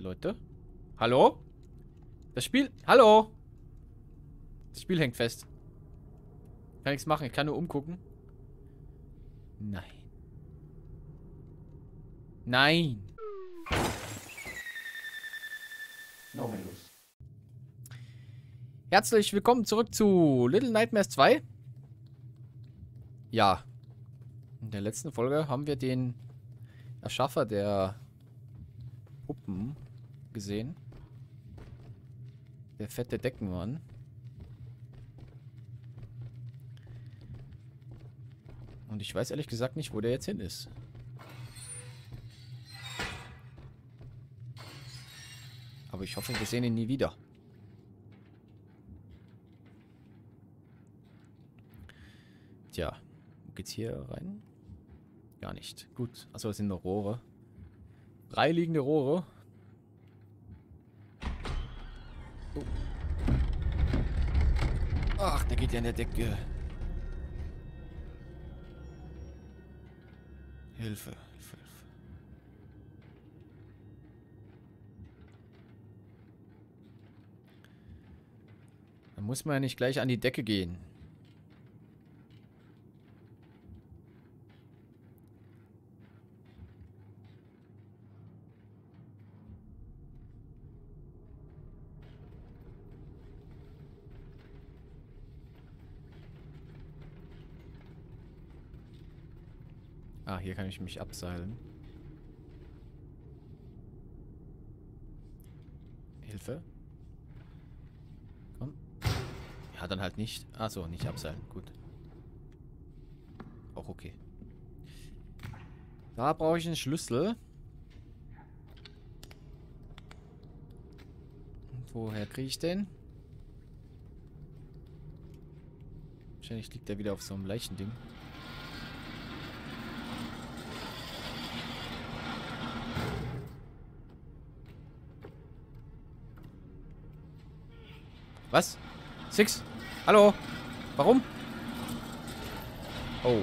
Leute? Hallo? Das Spiel... Hallo? Das Spiel hängt fest. Kann nichts machen. Ich kann nur umgucken. Nein. Nein. No Herzlich willkommen zurück zu Little Nightmares 2. Ja. In der letzten Folge haben wir den Erschaffer der Puppen gesehen. Der fette Deckenmann. Und ich weiß ehrlich gesagt nicht, wo der jetzt hin ist. Aber ich hoffe, wir sehen ihn nie wieder. Tja, wo geht's hier rein? Gar nicht. Gut. Achso, das sind noch Rohre. Drei liegende Rohre. Oh. Ach, der geht ja in der Decke. Hilfe, Hilfe, Hilfe. Dann muss man ja nicht gleich an die Decke gehen. Ah, hier kann ich mich abseilen. Hilfe. Komm. Ja, dann halt nicht. Achso, nicht abseilen. Gut. Auch okay. Da brauche ich einen Schlüssel. Und woher kriege ich den? Wahrscheinlich liegt der wieder auf so einem Leichending. Was? Six? Hallo? Warum? Oh.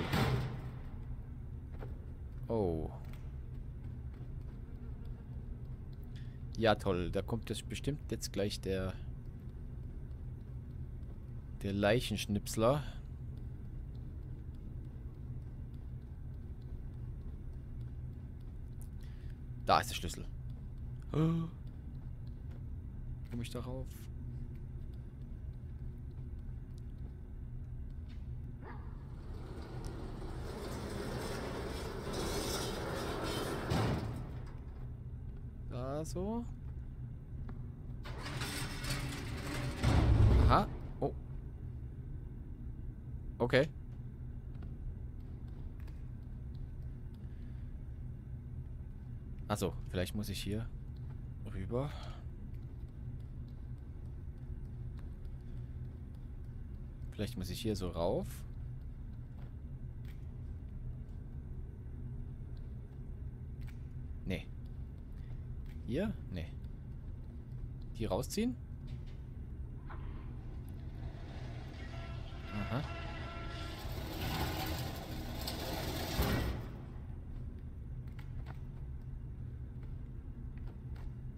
Oh. Ja, toll. Da kommt jetzt bestimmt jetzt gleich der... Der Leichenschnipsler. Da ist der Schlüssel. Komme ich darauf? So. Aha. Oh. Okay. Achso, vielleicht muss ich hier rüber. Vielleicht muss ich hier so rauf. Nee. Hier? Nee. Die rausziehen? Aha.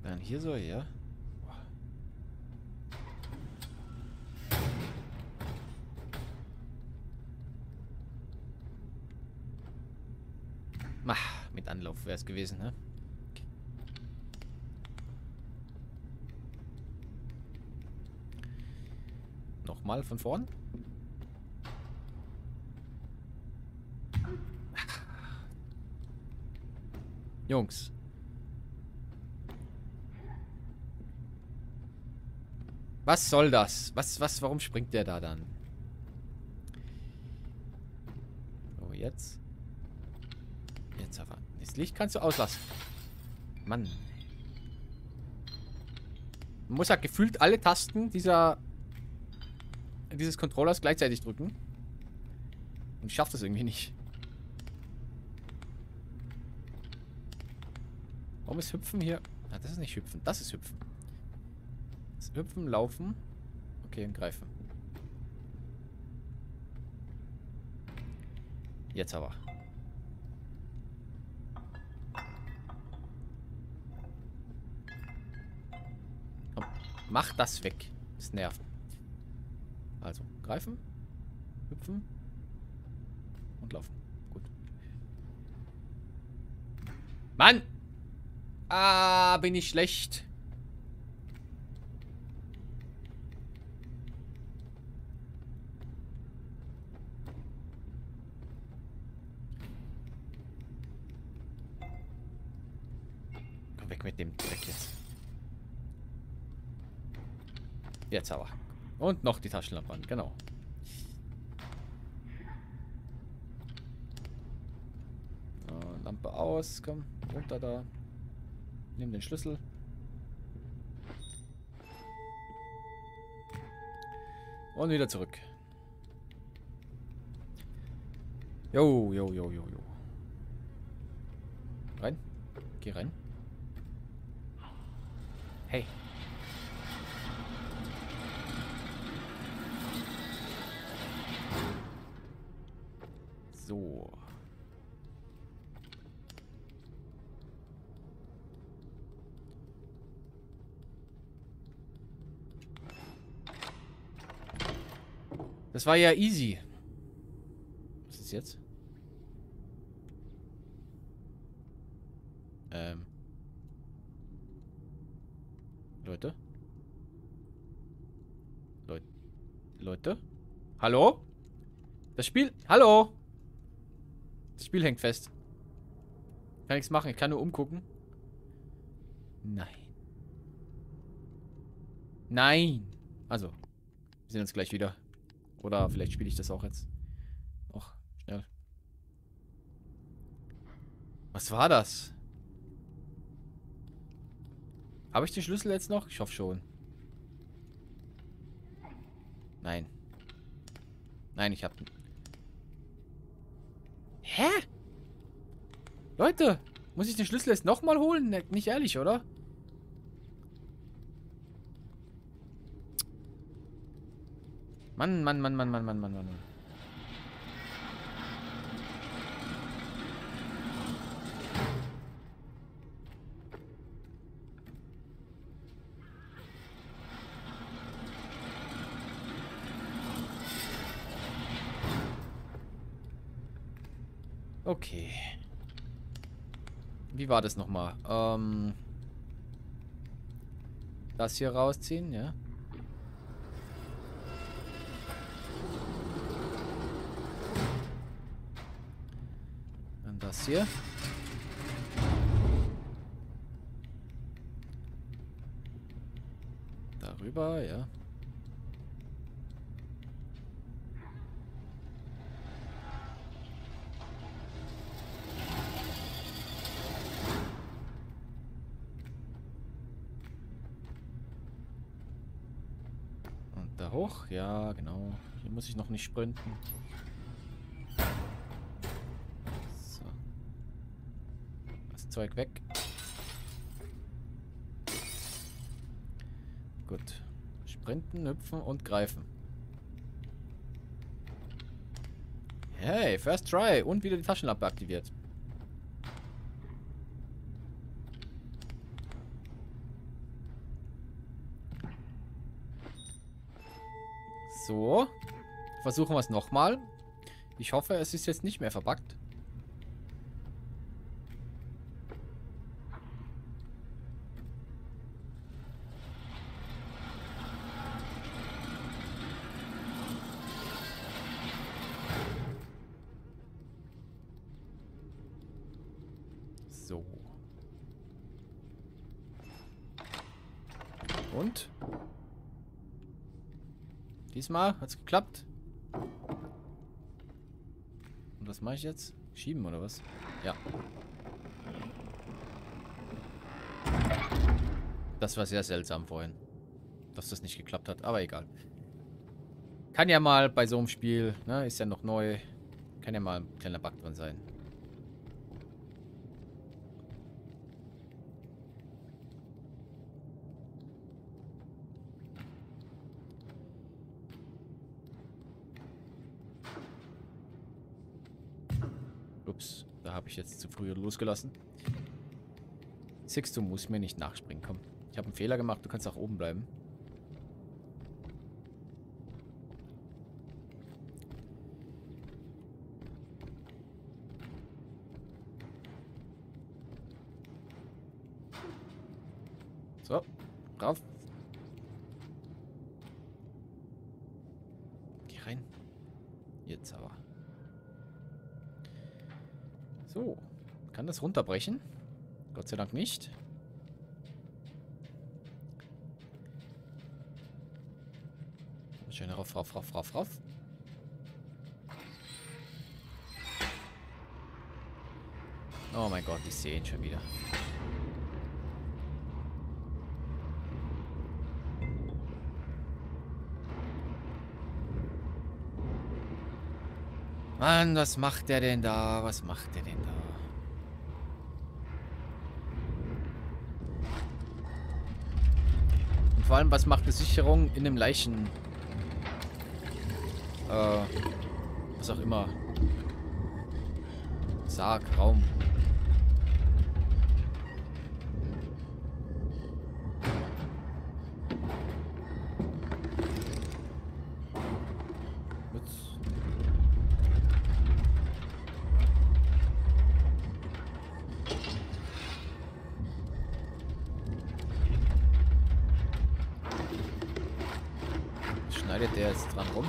Dann hier so, ja. Mach, mit Anlauf wäre es gewesen, ne? Nochmal von vorn. Jungs. Was soll das? Was, was, warum springt der da dann? So, jetzt. Jetzt aber. Das Licht kannst du auslassen. Mann. Man muss ja gefühlt alle Tasten dieser dieses Controllers gleichzeitig drücken. Und ich schaffe das irgendwie nicht. Warum ist Hüpfen hier? Ah, das ist nicht Hüpfen. Das ist Hüpfen. Das ist Hüpfen, Laufen. Okay, und Greifen. Jetzt aber. Mach das weg. Das nervt. Also, greifen. Hüpfen. Und laufen. Gut. Mann! Ah, bin ich schlecht. Komm weg mit dem Dreck jetzt. Jetzt aber. Und noch die Taschenlampe an, genau. Lampe aus, komm, runter da. Nimm den Schlüssel. Und wieder zurück. Jo, jo, jo, jo, jo. Rein. Geh rein. Hey. So. Das war ja easy. Was ist jetzt? Ähm. Leute? Leute? Leute? Hallo? Das Spiel... Hallo? Das Spiel hängt fest. Kann nichts machen. Ich kann nur umgucken. Nein. Nein. Also. Wir sehen uns gleich wieder. Oder vielleicht spiele ich das auch jetzt. Och, schnell. Was war das? Habe ich den Schlüssel jetzt noch? Ich hoffe schon. Nein. Nein, ich habe... Hä? Leute, muss ich den Schlüssel jetzt nochmal holen? Ne, nicht ehrlich, oder? Mann, Mann, Mann, Mann, Mann, Mann, Mann, Mann. Okay. Wie war das nochmal? Ähm, das hier rausziehen, ja? Dann das hier. Darüber, ja. Und hoch, ja, genau. Hier muss ich noch nicht sprinten. So. Das Zeug weg. Gut. Sprinten, hüpfen und greifen. Hey, first try. Und wieder die Taschenlampe aktiviert. So. Versuchen wir es nochmal. Ich hoffe, es ist jetzt nicht mehr verbuggt. So. Und? Diesmal hat's geklappt. Und was mache ich jetzt? Schieben oder was? Ja. Das war sehr seltsam vorhin. Dass das nicht geklappt hat, aber egal. Kann ja mal bei so einem Spiel, ne, ist ja noch neu. Kann ja mal ein kleiner Bug drin sein. da habe ich jetzt zu früh losgelassen. Six, du musst mir nicht nachspringen, komm. Ich habe einen Fehler gemacht, du kannst auch oben bleiben. So, rauf. Geh rein. Jetzt aber. So. Kann das runterbrechen? Gott sei Dank nicht. Schön rauf, rauf, rauf, rauf, rauf. Oh mein Gott, ich sehe ihn schon wieder. Mann, was macht der denn da? Was macht der denn da? Und vor allem, was macht die Sicherung in einem Leichen... Äh, was auch immer. Sarg, Raum. Der jetzt dran rum?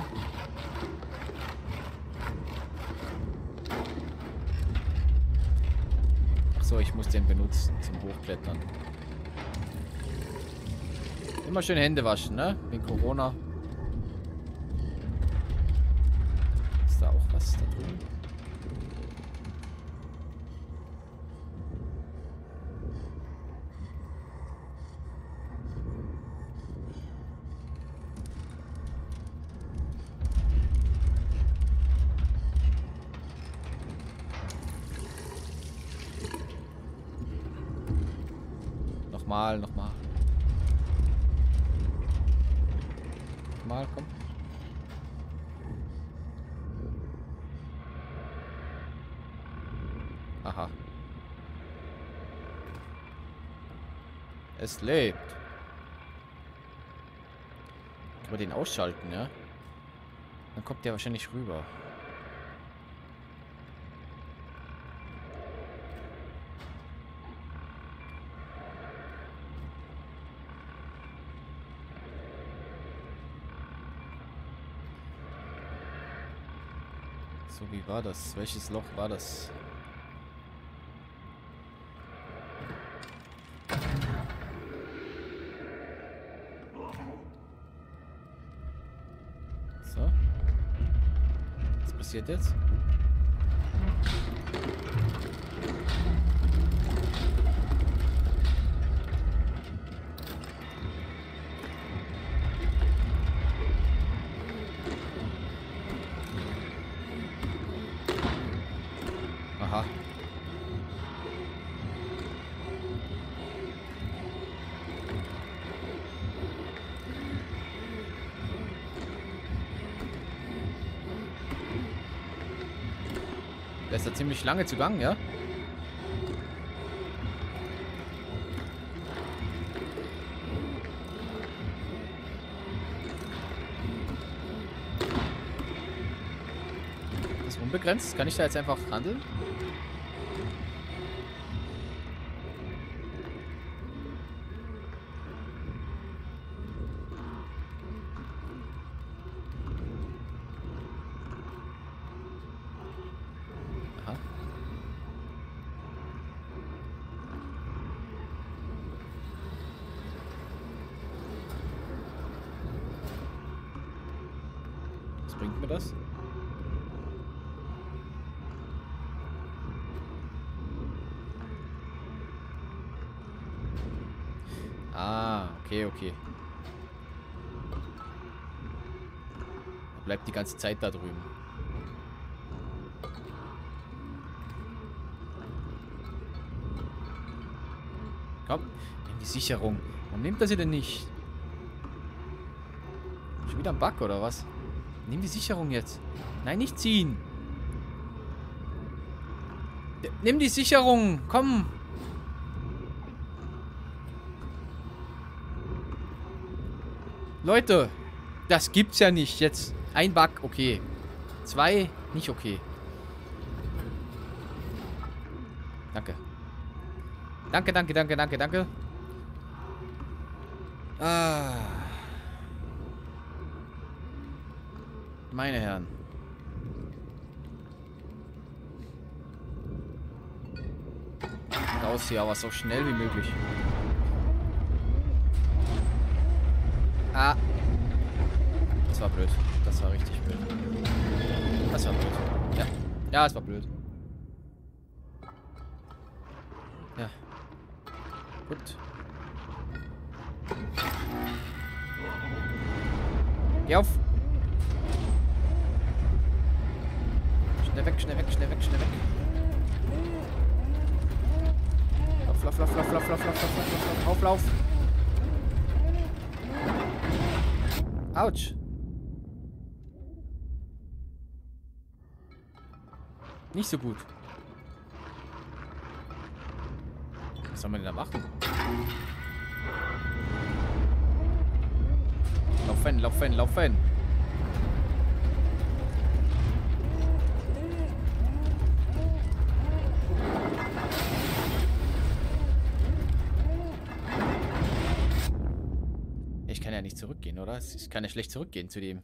Achso, ich muss den benutzen zum Hochklettern. Immer schön Hände waschen, ne? Wegen Corona. Ist da auch was da drüben? Nochmal, nochmal. Nochmal, komm. Aha. Es lebt. Können wir den ausschalten, ja? Dann kommt der wahrscheinlich rüber. So, wie war das? Welches Loch war das? So. Was passiert jetzt? Der ist da ziemlich lange zu Gang, ja? Das ist unbegrenzt. Kann ich da jetzt einfach handeln? Aha. Was bringt mir das? Ah, okay, okay. Er bleibt die ganze Zeit da drüben. Komm, nimm die Sicherung. Warum nimmt er sie denn nicht? Schon wieder ein Bug oder was? Nimm die Sicherung jetzt. Nein, nicht ziehen. Nimm die Sicherung. Komm. Leute, das gibt's ja nicht. Jetzt ein Bug, okay. Zwei, nicht okay. Danke. Danke, danke, danke, danke, danke. Ah. Meine Herren. Raus hier, aber so schnell wie möglich. Ah. Das war blöd. Das war richtig blöd. Das war blöd. Ja. Ja, es war blöd. Ja. Gut. Geh auf. Schnell weg, schnell weg, schnell weg, schnell weg. Lauf, lauf, lauf, lauf, lauf, lauf, lauf, lauf, lauf, lauf, Auflauf. Autsch. Nicht so gut. Was soll man denn da machen? Laufen, laufen, laufen. Ich kann ja nicht zurückgehen, oder? Ich kann ja schlecht zurückgehen zu dem.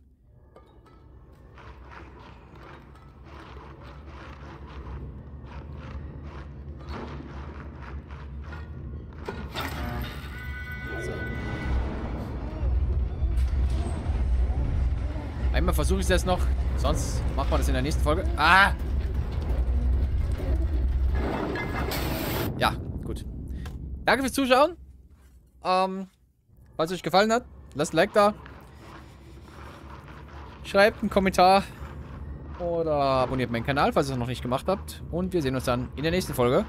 Einmal versuche ich jetzt noch. Sonst machen wir das in der nächsten Folge. Ah! Ja, gut. Danke fürs Zuschauen. Ähm, falls es euch gefallen hat, lasst ein Like da. Schreibt einen Kommentar. Oder abonniert meinen Kanal, falls ihr es noch nicht gemacht habt. Und wir sehen uns dann in der nächsten Folge.